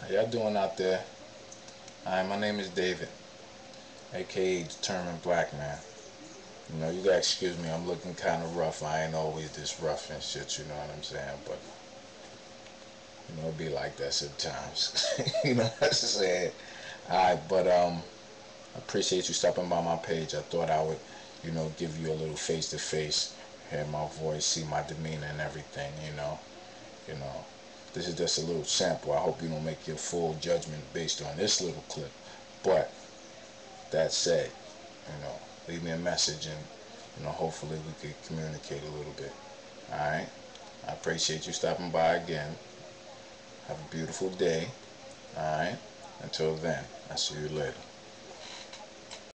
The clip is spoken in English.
How y'all doing out there? Hi, my name is David, aka Determined Black Man. You know, you gotta excuse me, I'm looking kind of rough. I ain't always this rough and shit, you know what I'm saying? But, you know, it be like that sometimes. you know what I'm saying? Alright, but, um, I appreciate you stopping by my page. I thought I would, you know, give you a little face to face, hear my voice, see my demeanor and everything, you know. You know, this is just a little sample. I hope you don't make your full judgment based on this little clip. But that said, you know, leave me a message and you know hopefully we could communicate a little bit. Alright? I appreciate you stopping by again. Have a beautiful day. Alright? Until then, I'll see you later.